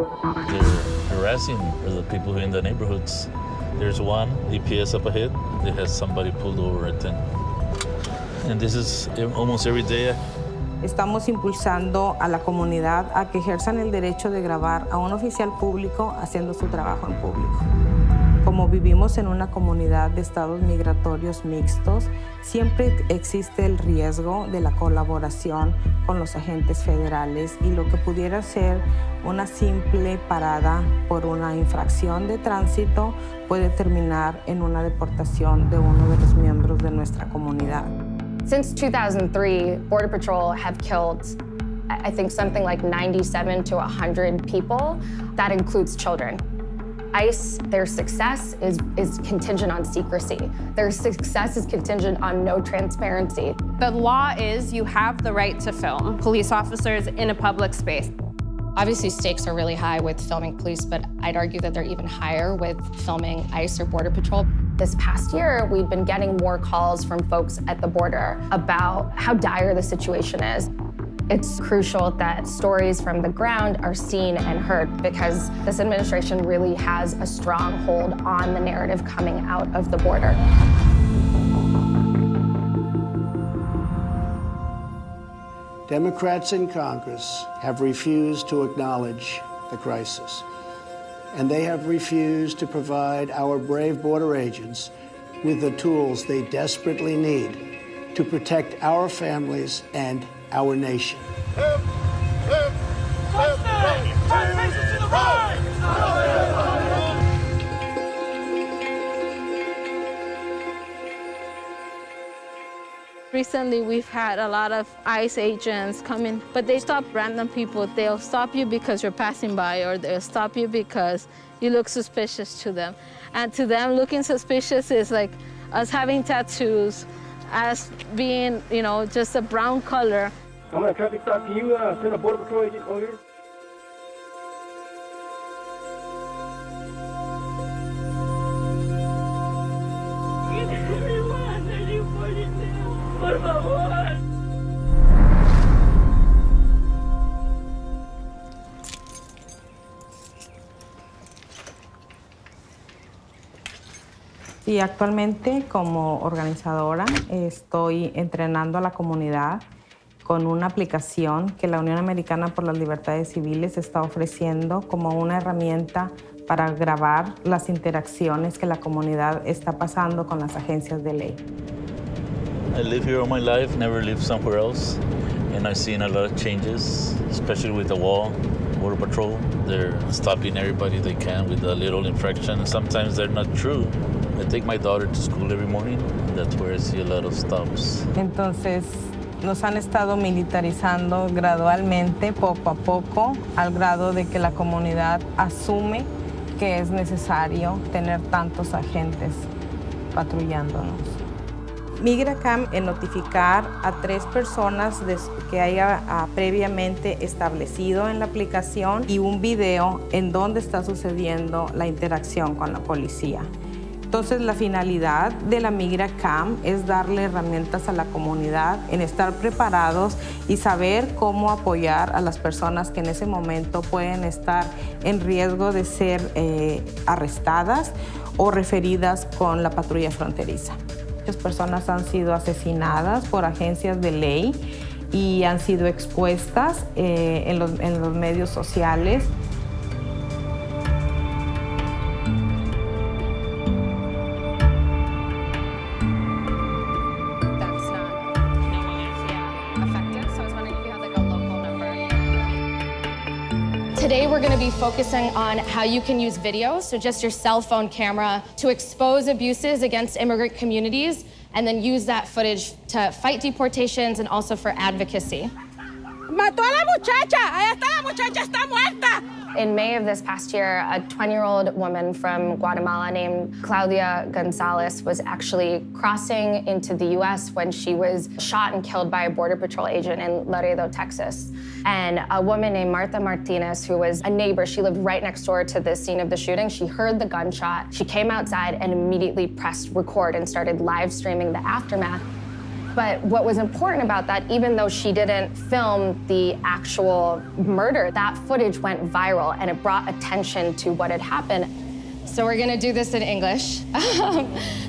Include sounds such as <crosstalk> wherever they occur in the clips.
They're harassing the people in the neighborhoods. There's one EPS up ahead that has somebody pulled over at 10. And this is almost every day. Estamos impulsando a la comunidad a que ejerzan el derecho de grabar a un oficial público haciendo su trabajo en público. Como vivimos en una comunidad de estados migratorios mixtos, siempre existe el riesgo de la colaboración con los agentes federales y lo que pudiera ser una simple parada por una infracción de tránsito puede terminar en una deportación de uno de los miembros de nuestra comunidad. Since 2003, Border Patrol have killed I think something like 97 to 100 people. That includes children. ICE, their success is, is contingent on secrecy. Their success is contingent on no transparency. The law is you have the right to film police officers in a public space. Obviously, stakes are really high with filming police, but I'd argue that they're even higher with filming ICE or Border Patrol. This past year, we've been getting more calls from folks at the border about how dire the situation is. It's crucial that stories from the ground are seen and heard because this administration really has a strong hold on the narrative coming out of the border. Democrats in Congress have refused to acknowledge the crisis, and they have refused to provide our brave border agents with the tools they desperately need to protect our families and our nation. Recently, we've had a lot of ICE agents come in, but they stop random people. They'll stop you because you're passing by, or they'll stop you because you look suspicious to them. And to them, looking suspicious is like us having tattoos, as being, you know, just a brown color. I'm traffic stop. Can you uh, send a border patrol agent over here? Y actualmente como organizadora estoy entrenando a la comunidad con una aplicación que la Unión Americana por las Libertades Civiles está ofreciendo como una herramienta para grabar las interacciones que la comunidad está pasando con las agencias de ley. I live here all my life, never lived somewhere else, and I've seen a lot of changes, especially with the wall, Border Patrol. They're stopping everybody they can with a little infraction. Sometimes they're not true. I take my daughter to school every morning. That's where I see a lot of stops. Entonces, nos han estado militarizando gradualmente, poco a poco, al grado de que la comunidad asume que es necesario tener tantos agentes patrullándonos. MigraCam en notificar a tres personas que haya ah, previamente establecido en la aplicación y un video en donde está sucediendo la interacción con la policía. Entonces la finalidad de la MigraCam es darle herramientas a la comunidad en estar preparados y saber cómo apoyar a las personas que en ese momento pueden estar en riesgo de ser eh, arrestadas o referidas con la patrulla fronteriza. Personas han sido asesinadas por agencias de ley y han sido expuestas eh, los, en los medios sociales. Today, we're going to be focusing on how you can use video, so just your cell phone camera, to expose abuses against immigrant communities, and then use that footage to fight deportations and also for advocacy. Mató a la muchacha. Ahí está, la muchacha está muerta. In May of this past year, a 20 year old woman from Guatemala named Claudia Gonzalez was actually crossing into the US when she was shot and killed by a Border Patrol agent in Laredo, Texas. And a woman named Marta Martinez, who was a neighbor, she lived right next door to the scene of the shooting. She heard the gunshot. She came outside and immediately pressed record and started live streaming the aftermath. But what was important about that, even though she didn't film the actual murder, that footage went viral and it brought attention to what had happened. So we're gonna do this in English. <laughs>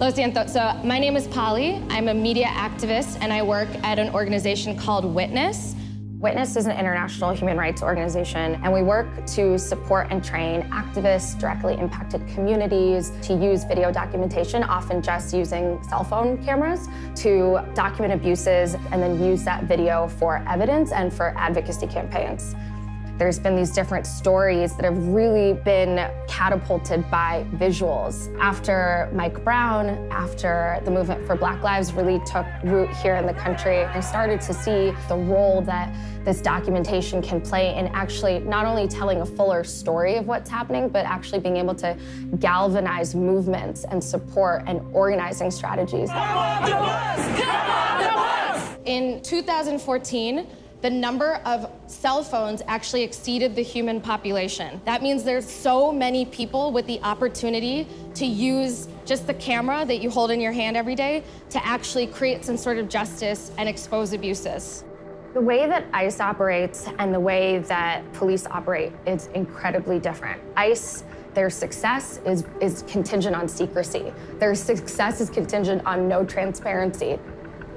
Lo siento. So my name is Polly. I'm a media activist and I work at an organization called Witness. Witness is an international human rights organization, and we work to support and train activists, directly impacted communities, to use video documentation, often just using cell phone cameras, to document abuses and then use that video for evidence and for advocacy campaigns. There's been these different stories that have really been catapulted by visuals. After Mike Brown, after the movement for Black Lives really took root here in the country, I started to see the role that this documentation can play in actually not only telling a fuller story of what's happening, but actually being able to galvanize movements and support and organizing strategies. In 2014, the number of cell phones actually exceeded the human population. That means there's so many people with the opportunity to use just the camera that you hold in your hand every day to actually create some sort of justice and expose abuses. The way that ICE operates and the way that police operate is incredibly different. ICE their success is, is contingent on secrecy. Their success is contingent on no transparency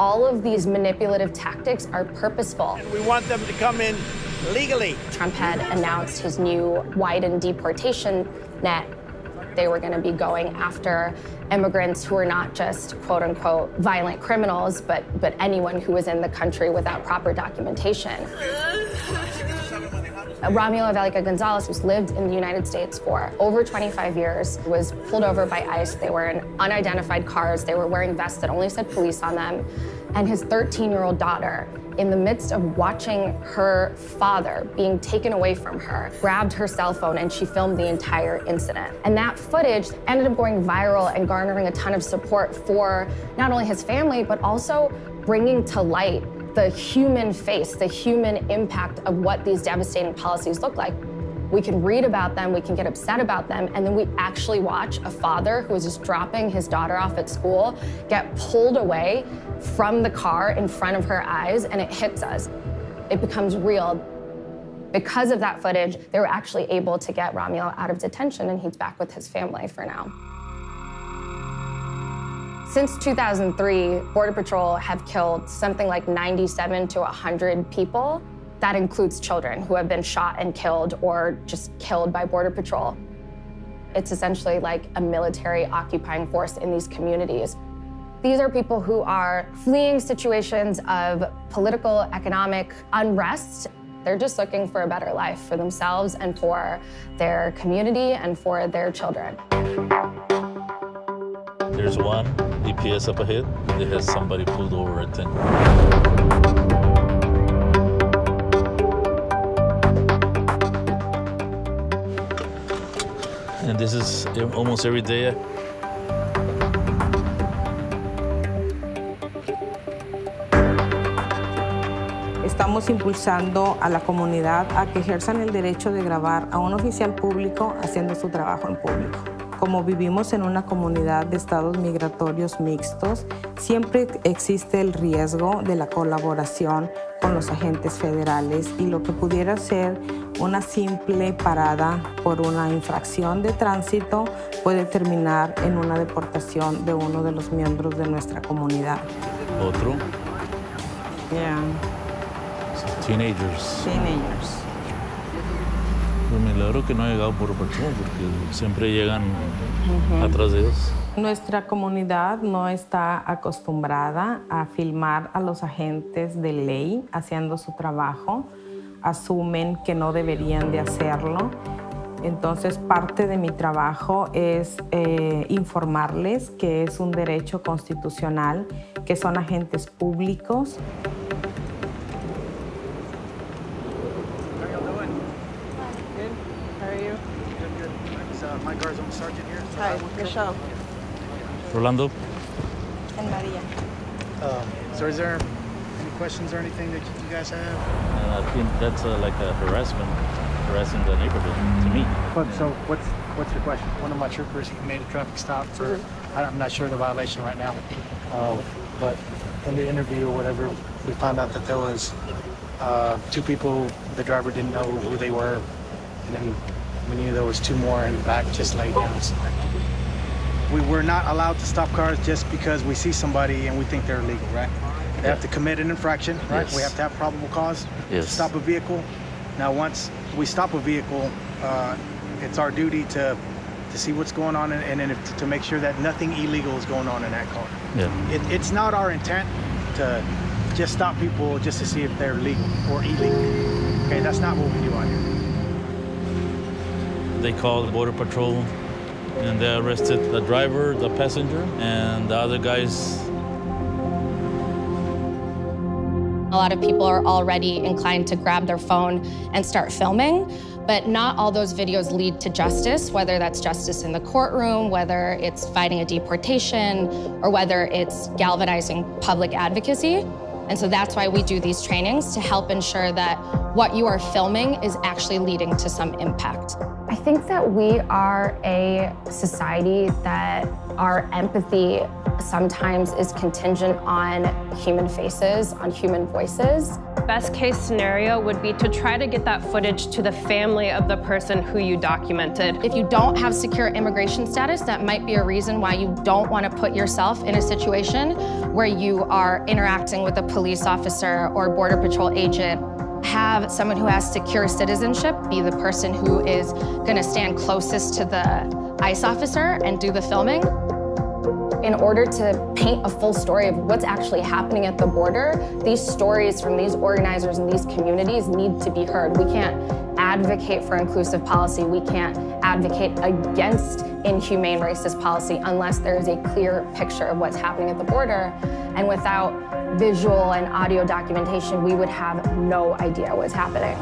all of these manipulative tactics are purposeful. And we want them to come in legally. Trump had announced his new widened deportation net. They were going to be going after immigrants who are not just quote unquote violent criminals, but, but anyone who was in the country without proper documentation. <laughs> Romulo Avelica Gonzalez, who's lived in the United States for over 25 years, was pulled over by ICE. They were in unidentified cars. They were wearing vests that only said police on them. And his 13 year old daughter, in the midst of watching her father being taken away from her, grabbed her cell phone and she filmed the entire incident. And that footage ended up going viral and garnering a ton of support for not only his family, but also bringing to light the human face, the human impact of what these devastating policies look like. We can read about them, we can get upset about them, and then we actually watch a father who is just dropping his daughter off at school get pulled away from the car in front of her eyes, and it hits us. It becomes real. Because of that footage, they were actually able to get Romulo out of detention, and he's back with his family for now. Since 2003, Border Patrol have killed something like 97 to 100 people. That includes children who have been shot and killed or just killed by Border Patrol. It's essentially like a military occupying force in these communities. These are people who are fleeing situations of political, economic unrest. They're just looking for a better life for themselves and for their community and for their children. There's one EPS up ahead. It has somebody pulled over, I think. And this is almost every day. Estamos impulsando a la comunidad a que ejerzan el derecho de grabar a un oficial público haciendo su trabajo en público. Como vivimos en una comunidad de estados migratorios mixtos, siempre existe el riesgo de la colaboración con los agentes federales y lo que pudiera ser una simple parada por una infracción de tránsito puede terminar en una deportación de uno de los miembros de nuestra comunidad. Otro. Yeah. Teenagers. Teenagers. Un milagro que no ha llegado por patrón, porque siempre llegan atrás de ellos. Nuestra comunidad no está acostumbrada a filmar a los agentes de ley haciendo su trabajo. Asumen que no deberían de hacerlo. Entonces, parte de mi trabajo es eh, informarles que es un derecho constitucional, que son agentes públicos Hi, Michelle. Rolando. And Maria. Um, so is there any questions or anything that you guys have? Uh, I think that's uh, like a harassment, harassing the neighborhood to me. But so what's what's your question? One of my troopers made a traffic stop for. I'm not sure the violation right now, uh, but in the interview or whatever, we found out that there was uh, two people. The driver didn't know who they were, and then we knew there was two more in the back just laid down. So we were not allowed to stop cars just because we see somebody and we think they're illegal, right? They have to commit an infraction, right? Yes. We have to have probable cause Yes. to stop a vehicle. Now, once we stop a vehicle, uh, it's our duty to to see what's going on and, and to make sure that nothing illegal is going on in that car. Yeah. It, it's not our intent to just stop people just to see if they're legal or illegal. Okay, that's not what we do out here. They called Border Patrol and they arrested the driver, the passenger, and the other guys. A lot of people are already inclined to grab their phone and start filming, but not all those videos lead to justice, whether that's justice in the courtroom, whether it's fighting a deportation, or whether it's galvanizing public advocacy. And so that's why we do these trainings to help ensure that what you are filming is actually leading to some impact. I think that we are a society that our empathy sometimes is contingent on human faces, on human voices. Best case scenario would be to try to get that footage to the family of the person who you documented. If you don't have secure immigration status, that might be a reason why you don't want to put yourself in a situation where you are interacting with a police officer or border patrol agent. Have someone who has secure citizenship be the person who is going to stand closest to the ICE officer and do the filming. In order to paint a full story of what's actually happening at the border, these stories from these organizers and these communities need to be heard. We can't advocate for inclusive policy. We can't advocate against inhumane racist policy unless there is a clear picture of what's happening at the border. And without visual and audio documentation, we would have no idea what's happening.